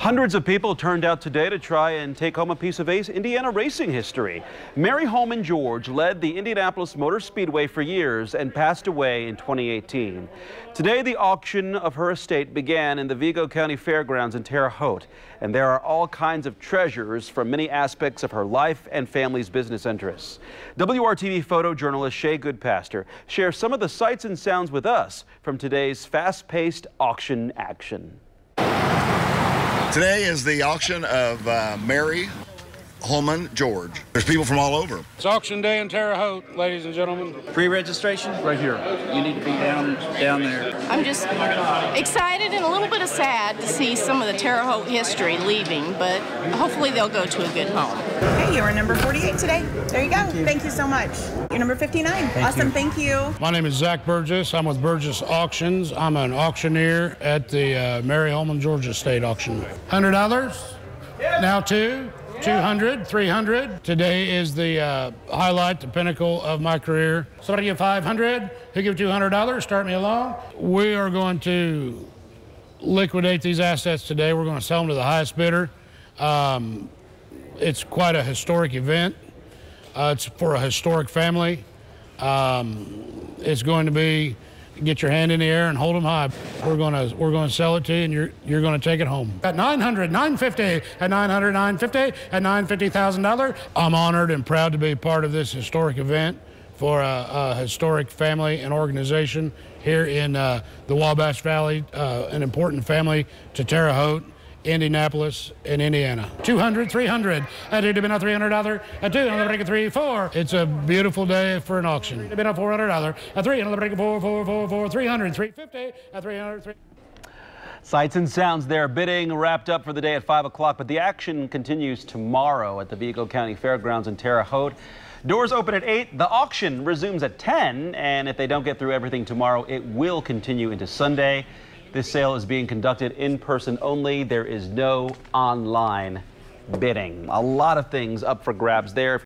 Hundreds of people turned out today to try and take home a piece of Ace Indiana racing history. Mari Hulman George led the Indianapolis Motor Speedway for years and passed away in 2018. Today, the auction of her estate began in the Vigo County Fairgrounds in Terre Haute, and there are all kinds of treasures from many aspects of her life and family's business interests. WRTV photojournalist Shay Goodpaster shares some of the sights and sounds with us from today's fast-paced auction action. Today is the auction of uh, Mari Hulman George. There's people from all over. It's auction day in Terre Haute, ladies and gentlemen. Pre-registration? Right here. You need to be down down there. I'm just excited and a little bit of sad to see some of the Terre Haute history leaving, but hopefully they'll go to a good home. Hey, you are number 48 today. There you go. Thank you, thank you so much. You're number 59. Thank awesome. You. Thank you. My name is Zach Burgess. I'm with Burgess Auctions. I'm an auctioneer at the uh, Mari Hulman, George Estate Auction. $100. Now two. 200, 300. Today is the uh, highlight, the pinnacle of my career. Somebody give 500, who give $200, start me along. We are going to liquidate these assets today. We're going to sell them to the highest bidder. Um, it's quite a historic event. Uh, it's for a historic family. Um, it's going to be get your hand in the air and hold them high. We're gonna we're gonna sell it to you, and you're you're gonna take it home at 900, 950, at 900, 950, at 950 thousand dollars. I'm honored and proud to be part of this historic event for a, a historic family and organization here in uh, the Wabash Valley, uh, an important family to Terre Haute. Indianapolis, and Indiana. 200, 300. At it been a $300. At two, another break of three, four. It's a beautiful day for an auction. It a $400. At three, another break of four, four, four, four, 300, 350. At 300, 3. Sights and sounds there. Bidding wrapped up for the day at 5 o'clock, but the action continues tomorrow at the Vigo County Fairgrounds in Terre Haute. Doors open at 8. The auction resumes at 10, and if they don't get through everything tomorrow, it will continue into Sunday. This sale is being conducted in person only. There is no online bidding. A lot of things up for grabs there.